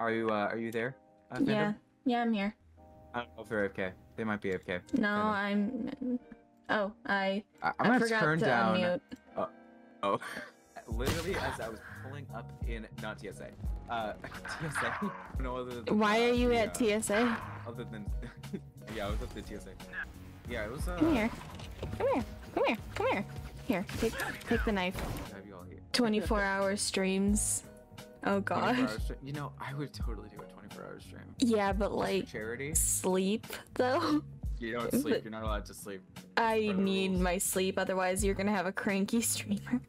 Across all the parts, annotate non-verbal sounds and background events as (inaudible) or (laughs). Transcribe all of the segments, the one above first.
Are you uh, are you there? Uh, Yeah. Yeah, I'm here. I don't know if they're AFK. They might be AFK. No, I'm. Oh, I. I, I'm I gonna forgot turn to down. unmute. Oh, (laughs) literally as I was pulling up in not TSA. Uh, (laughs) TSA. (laughs) No other. Than, Why uh, are you at uh, TSA? Other than, yeah, I was at the TSA. Yeah, it was. Uh, Come here. Come here. Come here. Come here. Here, take take the knife. Have you all here? 24 hour streams. Oh 24 gosh. hour stream- You know, I would totally do a 24 hour stream. Yeah, but like charity. sleep though. You don't but- sleep. You're not allowed to sleep. I need my sleep, otherwise you're gonna have a cranky (laughs) streamer.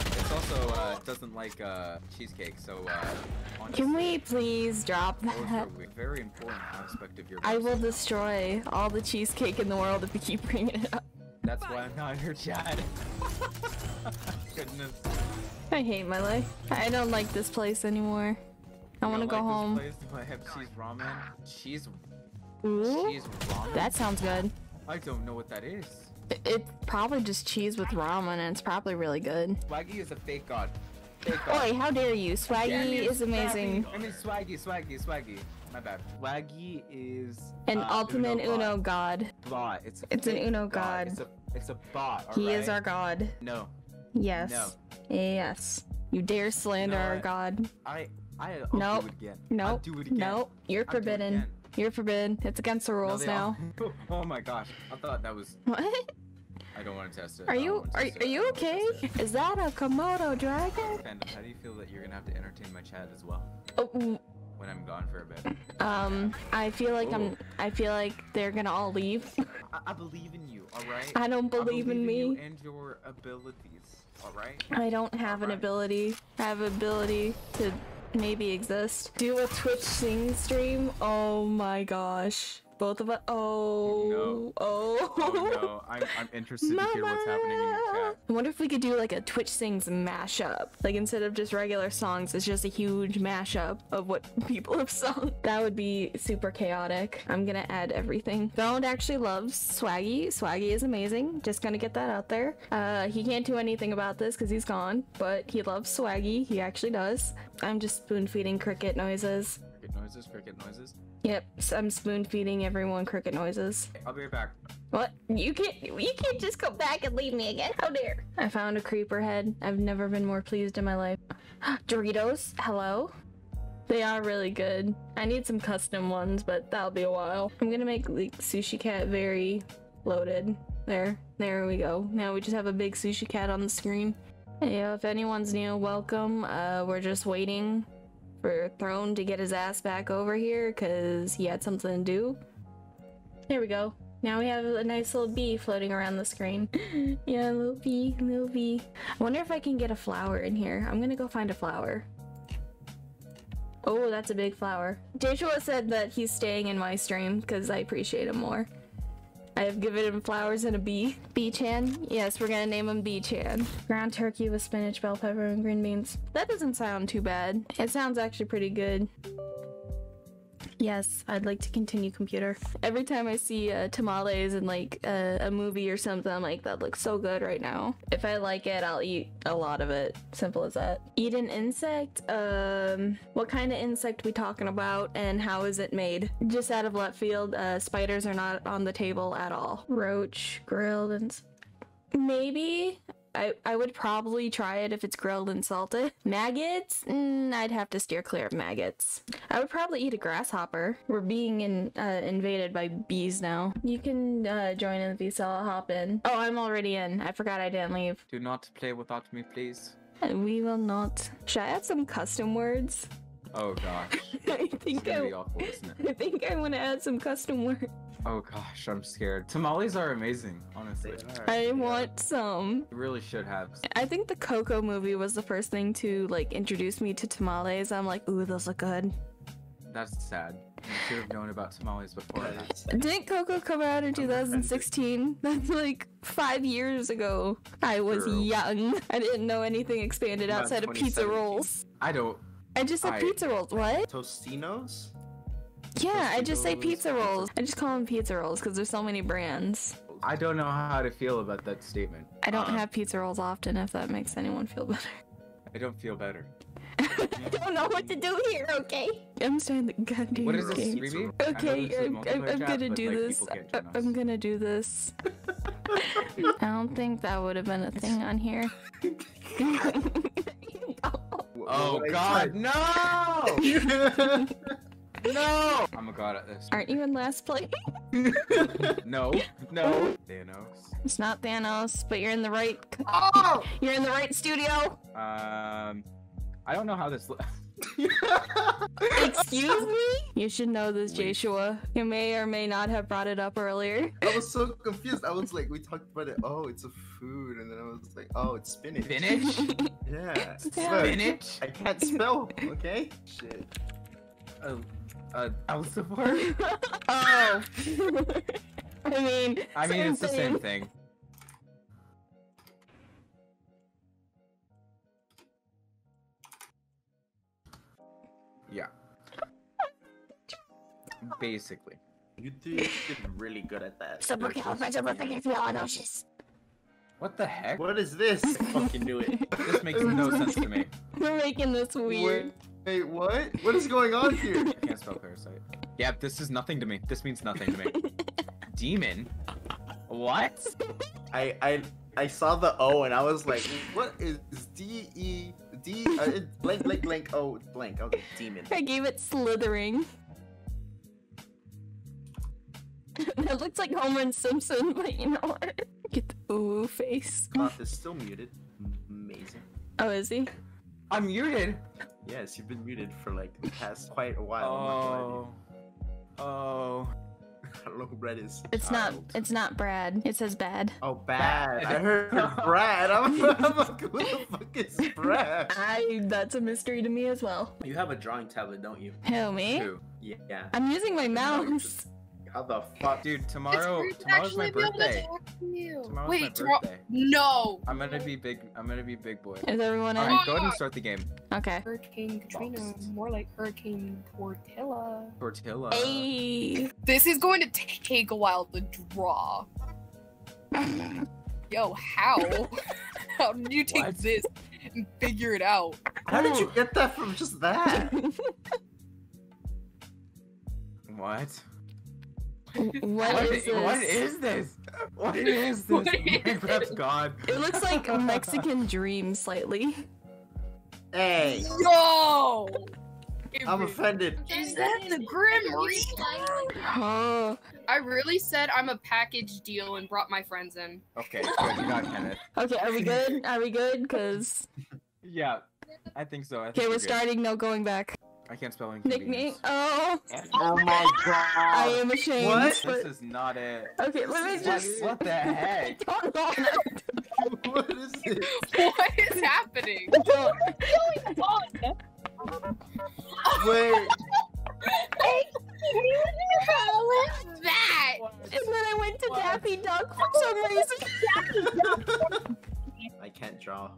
It's also uh, doesn't like uh, cheesecake, so uh, Can we please drop that? very important aspect of your. I will destroy all the cheesecake in the world if you keep bringing it up. That's why I'm not in your chat. (laughs) Goodness. I hate my life. I don't like this place anymore. I want to go like home. This place? Do I have cheese ramen? Cheese, Ooh, cheese ramen. that sounds good. I don't know what that is. It- It's probably just cheese with ramen, and it's probably really good. Swaggy is a fake god. Fake god. Oi, how dare you? Swaggy Damn you, is amazing. Swaggy. I mean swaggy, swaggy, swaggy. My bad. Swaggy is An uh, ultimate Uno Uno god. god. bot. It's a It's an Uno god. It's a it's a bot. He is our god. No, Yes. No. Yes. You dare slander know our god. I I I'll Nope. do it again. Nope. do it again. Nope. You're I'll do it forbidden. You're forbidden. It's against the rules they now. all- (laughs) oh my gosh! I thought that was. (laughs) What? I don't want to test it. Are you are, are you okay? Is that a Komodo dragon? Fandom, how do you feel that you're gonna have to entertain my chat as well Oh, when I'm gone for a bit? um, I feel like I'm. I feel like they're gonna all leave. I, I believe in you. All right. I don't I believe in you me. and your abilities. All right. I don't have an Alright. ability. I have ability to maybe exist. Do a Twitch sing stream. Oh my gosh. Both of us. Oh. no. Oh. Oh no, I'm, I'm interested to hear what's happening in your chat. I wonder if we could do like a Twitch sings mashup. Like instead of just regular songs, it's just a huge mashup of what (laughs) people have sung. That would be super chaotic. I'm gonna add everything. Don't actually loves Swaggy. Swaggy is amazing. Just gonna get that out there. Uh, he can't do anything about this because he's gone, but he loves Swaggy. He actually does. I'm just spoon feeding cricket noises. Cricket noises, cricket noises. Yep, I'm spoon feeding everyone cricket noises. I'll be right back. What? You can't you can't just come back and leave me again. How dare. I found a creeper head. I've never been more pleased in my life. (gasps) Doritos, hello? They are really good. I need some custom ones, but that'll be a while. I'm gonna make like sushi cat very loaded. There. There we go. Now we just have a big sushi cat on the screen. Yeah, if anyone's new, welcome. Uh we're just waiting for Throne to get his ass back over here because he had something to do. There we go. Now we have a nice little bee floating around the screen. (laughs) yeah, little bee, little bee. I wonder if I can get a flower in here. I'm gonna go find a flower. Oh, that's a big flower. Joshua said that he's staying in my stream because I appreciate him more. I have given him flowers and a bee. Bee-chan? Yes, we're gonna name him Bee-chan. Ground turkey with spinach, bell pepper, and green beans. That doesn't sound too bad. It sounds actually pretty good. Yes, I'd like to continue computer. Every time I see uh, tamales in like uh, a movie or something, I'm like, that looks so good right now. If I like it, I'll eat a lot of it. Simple as that. Eat an insect? Um, what kind of insect we talking about and how is it made? Just out of left field, uh, spiders are not on the table at all. Roach, grilled, and maybe. I, I would probably try it if it's grilled and salted. (laughs) Maggots? Mm, I'd have to steer clear of maggots. I would probably eat a grasshopper. We're being in, uh, invaded by bees now. You can uh, join in the cell. I'll hop in. Oh, I'm already in. I forgot I didn't leave. Do not play without me, please. We will not. Should I add some custom words? Oh gosh. (laughs) (laughs) I think I, awful, isn't it? I think I want to add some custom words. Oh gosh, I'm scared. Tamales are amazing, honestly. I want some. You really should have. I think the Coco movie was the first thing to like introduce me to tamales. I'm like, ooh, those look good. That's sad. You should have known about tamales before that. Didn't Coco come out in 2016? (laughs) That's like five years ago. I was True. young. I didn't know anything expanded About outside of pizza rolls. I don't. I just said I- pizza rolls. What? Tostinos? Yeah, I just say pizza pizza- rolls. I just call them pizza rolls because there's so many brands. I don't know how to feel about that statement. I don't Um, have pizza rolls often, if that makes anyone feel better. (laughs) I don't feel better. I don't know what to do here, okay? I'm starting the goddamn What is this, game. Ruby? Okay, I'm, I'm, I'm chat, gonna but, do like, this. people I, join I'm gonna do this. (laughs) I don't think that would have been a thing on here. (laughs) Oh What I god, no! Said. No! I'm a god at this. Aren't you in last place? (laughs) No, no. Thanos. It's not Thanos, but you're in the right. oh! (laughs) You're in the right studio. Um, I don't know how this. Lo- (laughs) Excuse me. You should know this, Wait. Joshua. You may or may not have brought it up earlier. I was so confused. I was like, we talked about it. Oh, it's a food, and then I was like, oh, it's spinach. Spinach? Yeah. Yeah. Spinach? I can't spell. Okay. Shit. Uh, Elsevier? (laughs) oh. (laughs) I mean, I mean, it's the same thing. thing. Yeah. Basically. You did, you did really good at that. What the heck? What is this? I fucking knew it. This makes no sense to me. (laughs) We're making this weird. Wait, wait, what? What is going on (laughs) here? I can't spell parasite. Yeah, this is nothing to me. This means nothing to me. (laughs) Demon? What? I I I saw the O and I was like, what is D E D uh, it- blank blank blank O blank? I was like, demon. I gave it slithering. (laughs) that looks like Homer and Simpson, but you know what? Get the ooh face. Cloth is still muted. Amazing. Oh, is he? I'm muted. Yes, you've been muted for like the past quite a while. I'm not gonna lie to you. Oh. Oh. (laughs) I don't know who Brett is. It's not. Child. It's not Brad. It says bad. Oh, bad. Bad. I heard (laughs) Brad. I'm, (laughs) I'm like, who the fuck is Brad? I. That's a mystery to me as well. You have a drawing tablet, don't you? Who me? Who? Yeah. I'm using my mouse. How the fuck? Dude, tomorrow It's rude to tomorrow's my actually be able to birthday. talk to you. Tomorrow's Wait, my tomorrow? birthday. No. I'm gonna be big I'm gonna be big boy. Is everyone in? Alright, go ahead and start the game. Okay. Hurricane Katrina, Boxed. more like Hurricane Tortilla. Tortilla. Hey. This is going to take a while to draw. (laughs) Yo, how? (laughs) how did you take What? this and figure it out? How did you get that from just that? (laughs) What? (laughs) what What is this? (laughs) what (laughs) is this? What is this? What is Minecraft's God. It looks like a Mexican dream slightly. hey, Yo! I'm offended. Is that the Grim Reaper? Oh. I really said I'm a package deal and brought my friends in. Okay, good. You got Kenneth. Okay, are we good? Are we good? Cause Yeah, I think so. I think okay, we're we're starting. No going back. I can't spell Nickname. Oh, Oh my god. I am ashamed. What? This is not it. okay, let me What, just. what the heck? I don't know. what is this? What is happening? (laughs) Wait. What is that? And then I went to Daffy Duck for some reason. (laughs) I can't draw.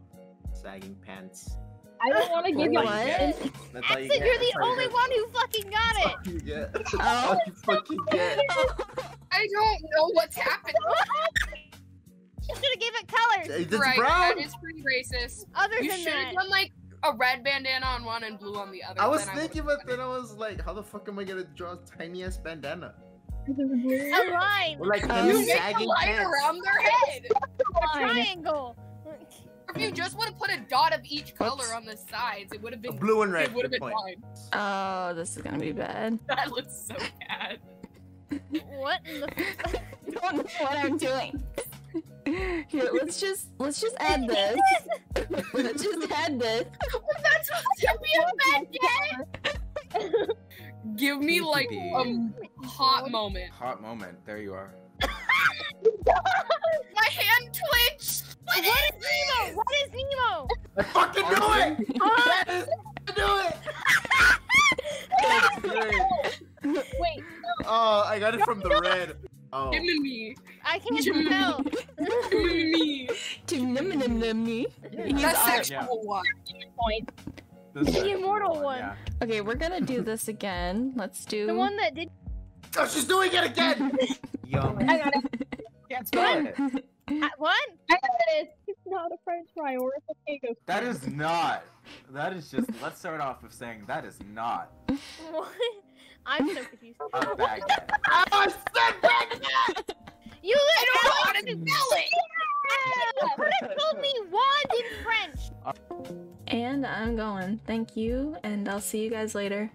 Sagging pants. I don't want to give you What? Exit, you get. you're the That's only get. one who fucking got That's it. all you get. (laughs) That's Oh. all you fucking get. (laughs) I don't know what's happening. (laughs) You should have gave it colors. It's right, brown. that is pretty racist. Other You than should have done like a red bandana on one and blue on the other. I was then thinking, would've but then I was like, how the fuck am I gonna draw a tiny ass bandana? a line, like Um, You make a line pants. around their head. a triangle. If you just would have put a dot of each color Whoops. on the sides, it would have A been. blue and red. It would have been point. fine. Oh, this is gonna be bad. (laughs) That looks so bad. What in the? (laughs) I don't know what I'm doing. Here, let's just let's just add this. let's just add this. (laughs) That's supposed to be a bad day. Give me like a um, hot moment. Hot moment. There you are. I can't (laughs) tell. Give me me. To nim nim nim me. He's That's our- sexual one. Point. The immortal the one. Yeah. Okay, we're gonna do this again. Let's do. The one that did. Oh, she's doing it again! (laughs) Yum. I got it. Can't spell it. Uh, What? I got it. not a French fry or a potato. That is not. That is just. Let's start off with saying that is not (laughs) What? I'm so confused. a baguette. It. told me wand in French. And I'm going. Thank you, and I'll see you guys later.